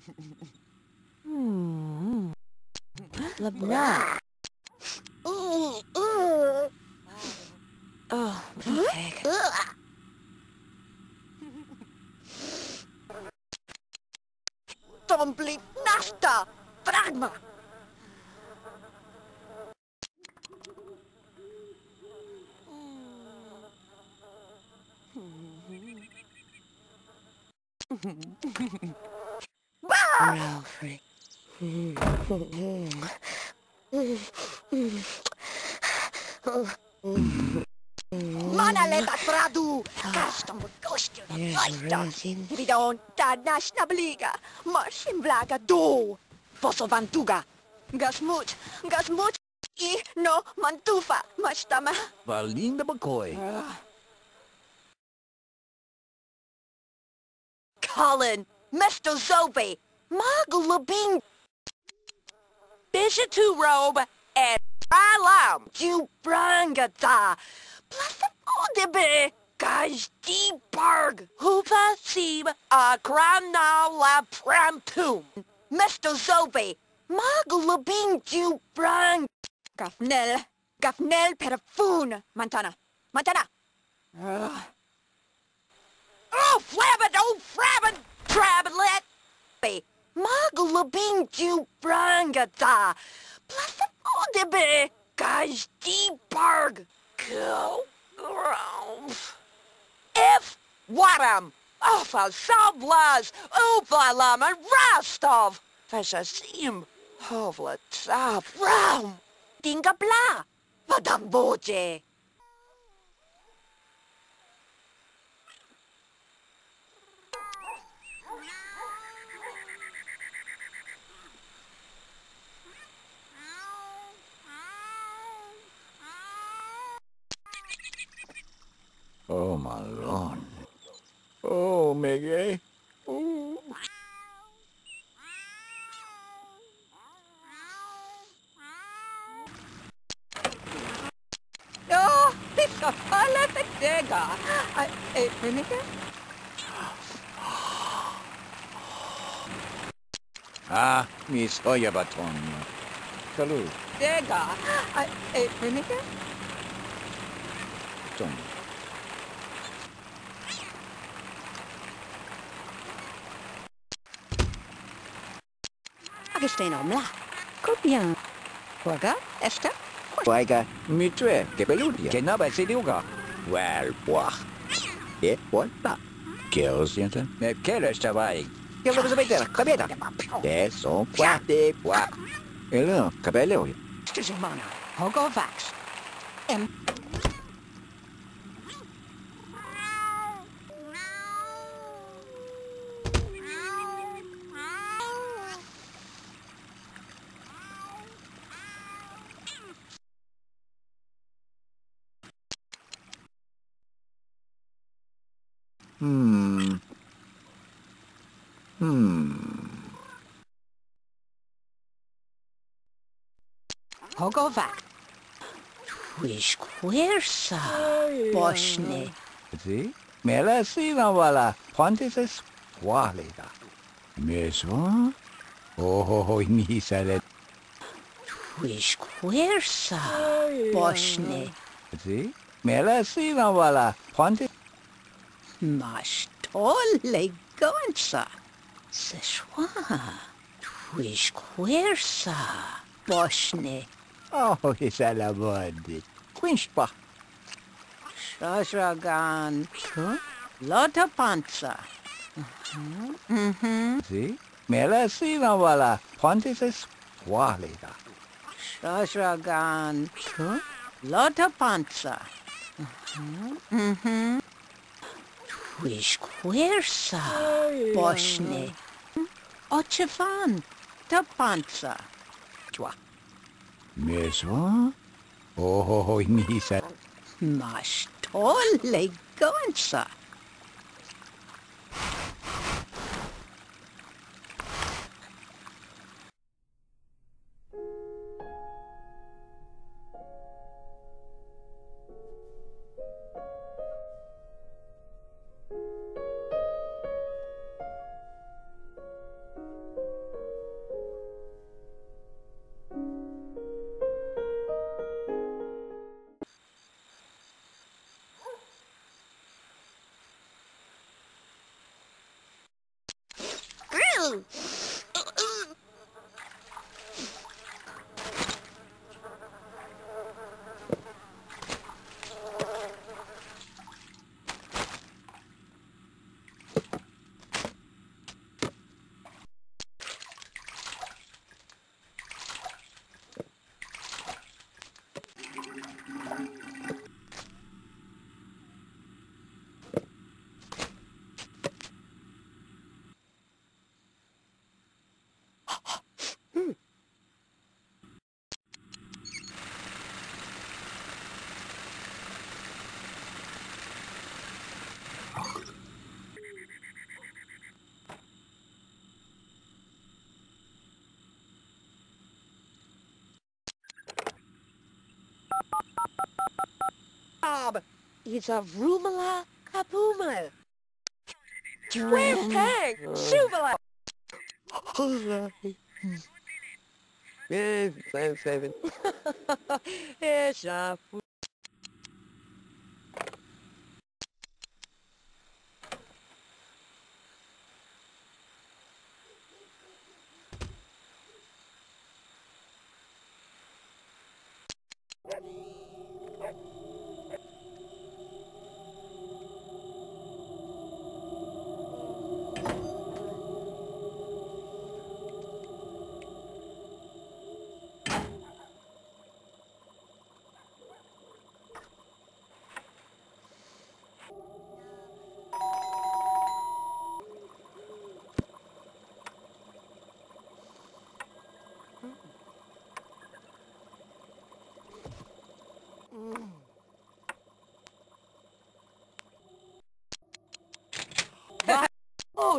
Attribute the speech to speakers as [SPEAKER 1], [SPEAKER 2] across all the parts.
[SPEAKER 1] Hmm.
[SPEAKER 2] Ooh, mm-hmm. ooh.
[SPEAKER 1] Oh, gek.
[SPEAKER 2] Ugh. Tombly nasta! Pragma!
[SPEAKER 1] Ralphie.
[SPEAKER 2] Manaleta pradu! Kastam gościu na fajta! Widon ta naśna bliga! Marsim blaga do! Posowantuga! Gasmuć! Gasmuć! I no mantufa! Masz tam...
[SPEAKER 3] Valinda McCoy.
[SPEAKER 2] Colin! Mr. Zobe! Magalabing! Bishatu robe and alarm! You brangata! Plasafodebe! Gajdiberg! Hoopa sib a krana la pramtum! Mr. Zobe! Magalabing you brang! Gafnel! Gafnel perafun! Montana! Montana! Ugh. Oh, flabbit, oh, frabbit, trablet! Be, magalabing ju brangata, plasafodebe, gajdiberg, go, ground. If, watam, ofal sablas, upalam, and rastov, fashasim, hovla tap, ram, dinga bla, vadamboje.
[SPEAKER 3] Oh, my lord. Oh, Miggy. Ooh.
[SPEAKER 2] Oh, it's a pilot dega. I, eh, Renike?
[SPEAKER 3] Ah, Miss Oyabaton. Kalu.
[SPEAKER 2] Dega. I, eh, Renike?
[SPEAKER 3] Tom.
[SPEAKER 2] Hagesteinormla. Coupe bien. Quagga, esta?
[SPEAKER 3] Quagga, mitue, que peludia, que naba sidiuga. Well, boah. E volta. Que os sienta? Me quero esta vai. Que vamos a meter, cabeda. Que son quate, boah. Ela, cabello.
[SPEAKER 2] Esta semana, Hogovax. M.
[SPEAKER 3] Hmm.
[SPEAKER 2] Hogo Vax. Twish queersa. Boshne.
[SPEAKER 3] Sí. Me la sina wala. Ponte se squalida. Meso? Oh, mi sale.
[SPEAKER 2] Twish queersa. Boshne.
[SPEAKER 3] Sí. Me la sina wala. Ponte.
[SPEAKER 2] Mash tolle gonsa. Seshwa. Twish queersa. Boshne.
[SPEAKER 3] Oh, isa la body. Quinchpa.
[SPEAKER 2] Shashragan. Lotta panza. Mm-hmm.
[SPEAKER 3] Sí. Me la sina wala. Ponte se squalida.
[SPEAKER 2] Shashragan. Lotta panza. Mm-hmm. Twish queersa. Boshne. Ochefan. Ta panza. Chwa.
[SPEAKER 3] Meso? Oh, mi sale.
[SPEAKER 2] Mash tolle gonsa. thing.
[SPEAKER 1] Bob, it's a Rumala Kapuma. Square
[SPEAKER 2] Dren.
[SPEAKER 1] peg, Subala.
[SPEAKER 4] Yeah, seven, seven.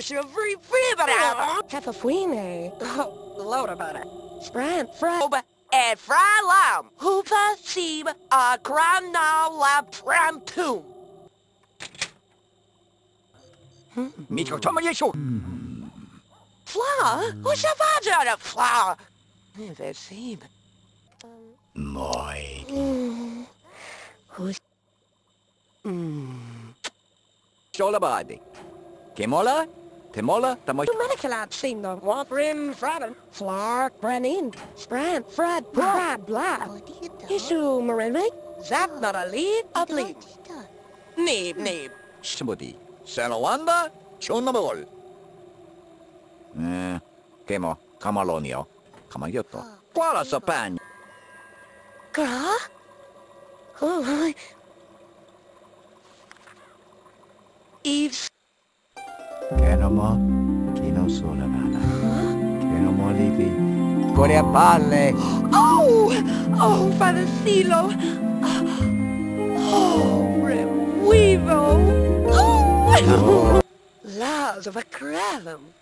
[SPEAKER 1] Proszę, wybrałam! Cappuccino, load about it. Sprint, frob, and fry lamb. Hoopa, seam, a cram now lab
[SPEAKER 3] pram tomb. Mitko, to mnie się...
[SPEAKER 1] Flower? What's a badger on a flower? That seam.
[SPEAKER 3] Moi. Hmm.
[SPEAKER 1] Who's... Hmm.
[SPEAKER 3] Shola body. Kemola? Timola, Tamoy...
[SPEAKER 1] Dominicalat, seen the what Waprim, Fraben, Flark, Brenin, Spran, Frad, Frad, Blad, Isu, marinade Zap, not a lead, a bleed. Neeb, neeb.
[SPEAKER 3] Shmudi, Senowanda, Chunamol. Eh, Kemo, Kamalonio, Kamayoto. Kuala Sapan.
[SPEAKER 1] Gra? Oh, my. Eve's
[SPEAKER 3] Que no mo, chi non sono nana.
[SPEAKER 1] Oh, oh, Father Silo. Oh, revivo. Oh, oh. Lars of a
[SPEAKER 3] cram.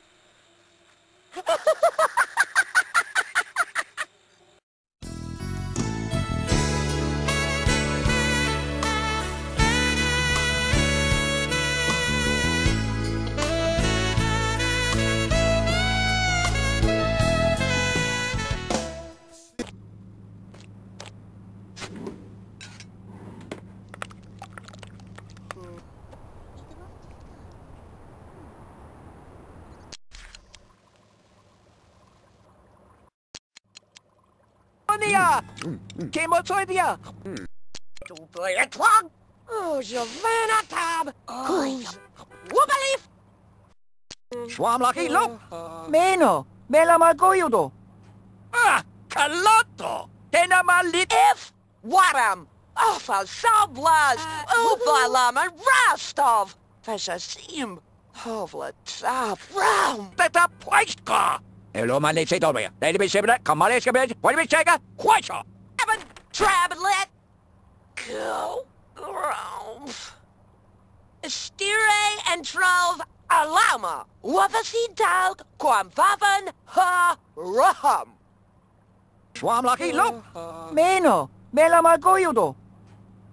[SPEAKER 3] Quemonia! play
[SPEAKER 1] Dublia twang! Oh, Giovanna tab!
[SPEAKER 3] Coins! Wubalief! Schwamlaki lo! Meno! Melamagoyudo! Ah! Kaloto! Tenamalit
[SPEAKER 1] if! Waram! Ofal sablas! Ubalama uh, rastov! Fesasim! Hovla tap! Ram!
[SPEAKER 3] Beta poistka! Hello, my late over here. Lady bitch, shibbit, come on, bitch, bitch. What bitch, shaker? Quite sure.
[SPEAKER 1] Evan, Trablet. Go. Grove. Stire and Trove Alama. Wavasi Dog Quamfavan Ha Raham.
[SPEAKER 3] Swam Lucky Look. Meno. Mela Magoyudo.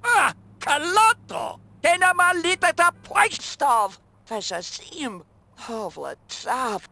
[SPEAKER 3] Ah, Kalato. Tena malita ta
[SPEAKER 1] poistov. Vesasim. Hovla
[SPEAKER 4] Tsav.